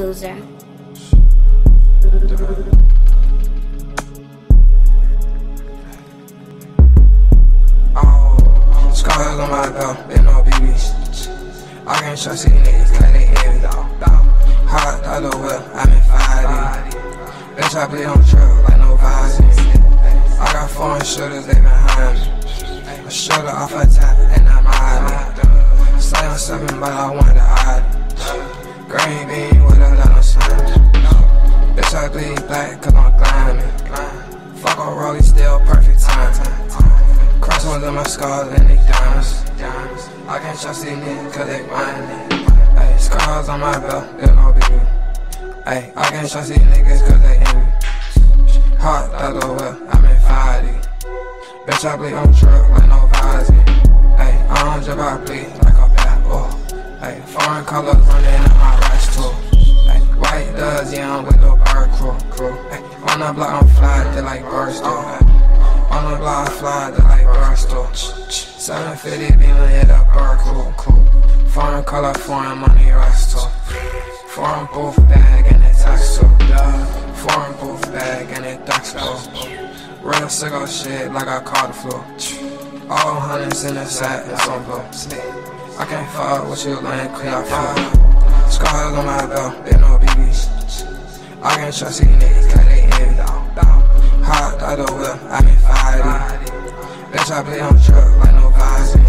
loser. Oh, on my belt, and no BBs. I can't trust these niggas, cause they envy. Hot the whip, I'm in 5 Bitch, I bleed on truck like no visor. I got foreign shooters, they behind me. A shoulder off her top, and I'm hiding. Stay on seven, but I want to hide. Green bean I bleed black, cause I'm climbing. Fuck on Rollie, still perfect time. Cross ones of my scars and they diamonds. I can't trust these niggas, cause they whining. Hey, scars on my belt, it gon' be. Hey, I can't trust these niggas, cause they envy. Hot well, I'm in 5 Bitch, I bleed on truck like no visor. Don't jump, I bleed like a bat. Oh, hey, foreign colors running in my rice too. Hey, white does, yeah, I'm with bird crew. On the block, I'm fly, they like. Hey, on the block, I fly, they like do. 750 beam hit a bar, crew. crew. Foreign color, foreign money, rice. Foreign booth bag and it tax too. Foreign booth bag and it tax too. Real sicko shit like I caught the flu. All hundreds in the sack and some blue. I can't fuck with you, land clear I fuck. Scars on my belt, they no BBs. I can't trust these niggas, cause they envy. Hot out the whip, I'm in 5 Bitch, I play on truck like no visor.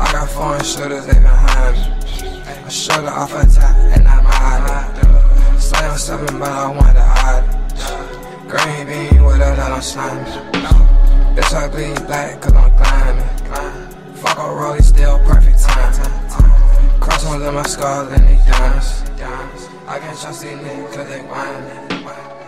I got foreign shooters, they behind me. A shoulder off her top, and I'm hiding. On seven, but I want to hide. Green bean with a lot of slime. Bitch, I bleed black cause I'm climbing. Fuck a Rollie, still perfect time. Cross ones of my scars and they diamonds. I can't trust these niggas cause they whining.